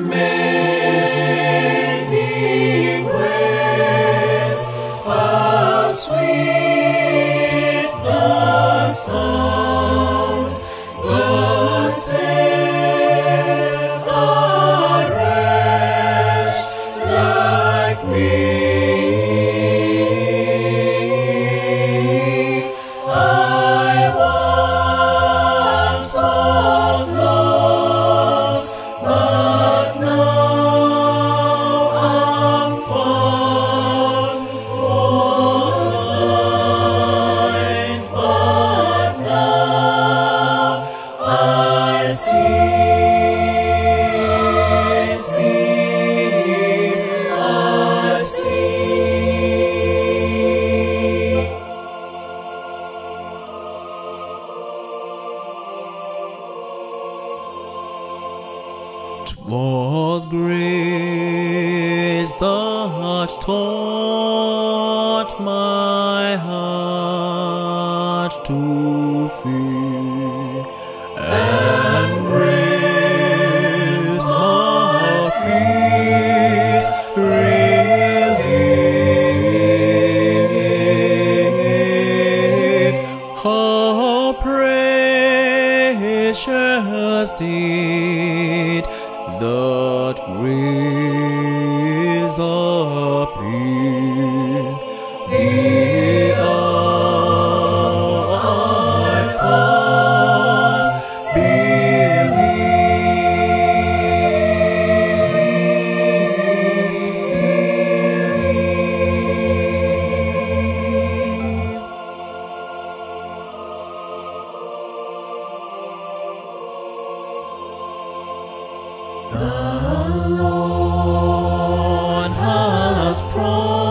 May Twas grace the heart taught my heart to feel. wasted. The The Lord has promised.